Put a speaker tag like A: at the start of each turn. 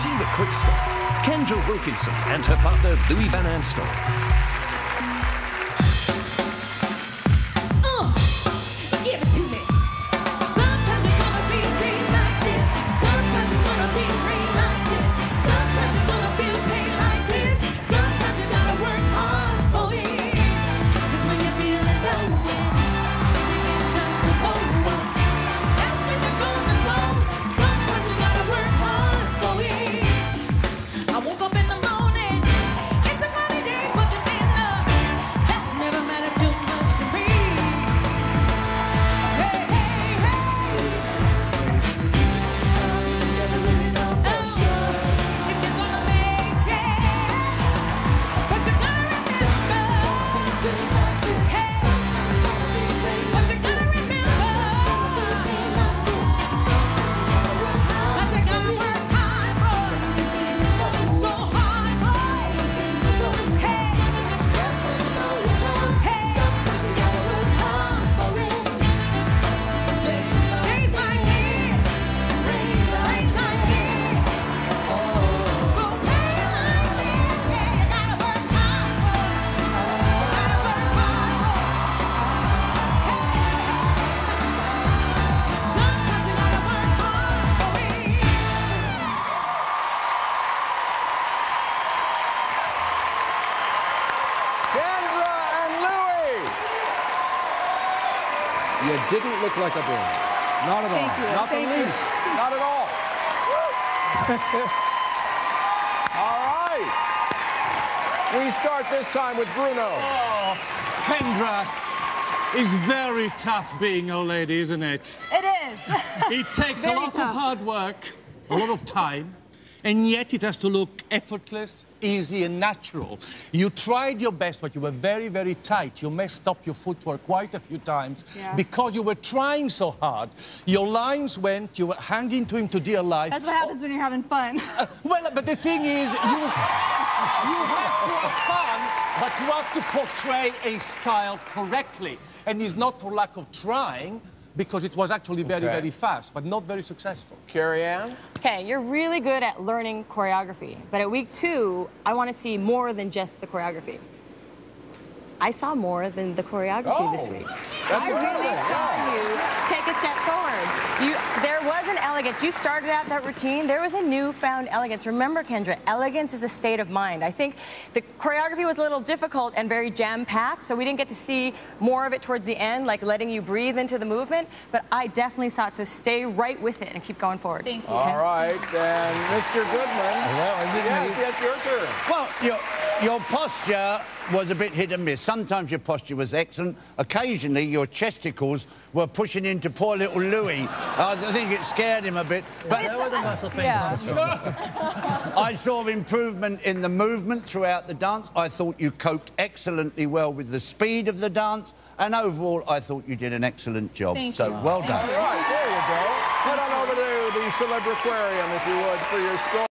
A: the quick step, Kendra Wilkinson and her partner Louis Van Amstel.
B: You
C: didn't look like a boy. Not at all.
D: Thank you,
C: Not
D: thank
C: the
D: you.
C: least. Not at all. all right. We start this time with Bruno.
E: Oh, Kendra, it's very tough being a lady, isn't it?
D: It is.
E: It takes a lot
D: tough.
E: of hard work, a lot of time, and yet it has to look effortless, easy, and natural. You tried your best, but you were very, very tight. You messed up your footwork quite a few times
D: Yeah.
E: because you were trying so hard. Your lines went, you were hanging to him to dear life.
D: That's what happens when you're having fun.
E: Uh, well, but the thing is, you, you have to have fun, but you have to portray a style correctly. And it's not for lack of trying, because it was actually very,
C: Okay.
E: very fast, but not very successful.
C: Carrie Ann?
F: Okay, you're really good at learning choreography, but at week two, I want to see more than just the choreography. I saw more than the choreography this
C: Oh,
F: week.
C: That's
F: I
C: a good
F: really saw
C: yeah.
F: you take a step forward. You, there was an elegance. You started out that routine. There was a newfound elegance. Remember, Kendra, elegance is a state of mind. I think the choreography was a little difficult and very jam-packed, so we didn't get to see more of it towards the end, like letting you breathe into the movement. But I definitely saw it. So stay right with it and keep going forward.
D: Thank you.
C: All right, then Mr. Goodman.
G: Well, is
C: yes, yes, your turn.
G: Well, your, your posture was a bit hit and miss. Sometimes your posture was excellent. Occasionally, your chesticles were pushing into poor little Louis. I think it scared him a bit. But
H: Where the muscle pain
D: Yeah.
H: comes from.
G: I saw improvement in the movement throughout the dance. I thought you coped excellently well with the speed of the dance. And overall, I thought you did an excellent job.
D: Thank
G: so
D: you.
G: well done.
C: All right, there you go. Head on over to the Celebraquarium, if you would, for your score.